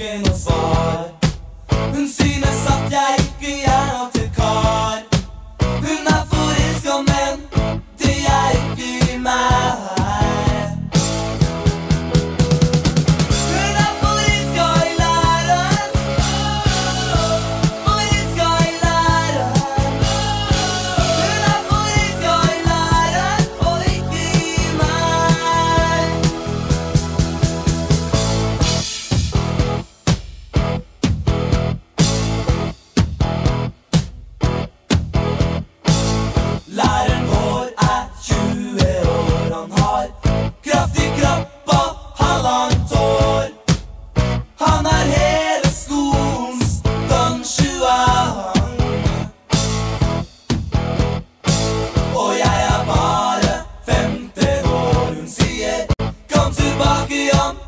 In och svar. Men synes at Skorpion.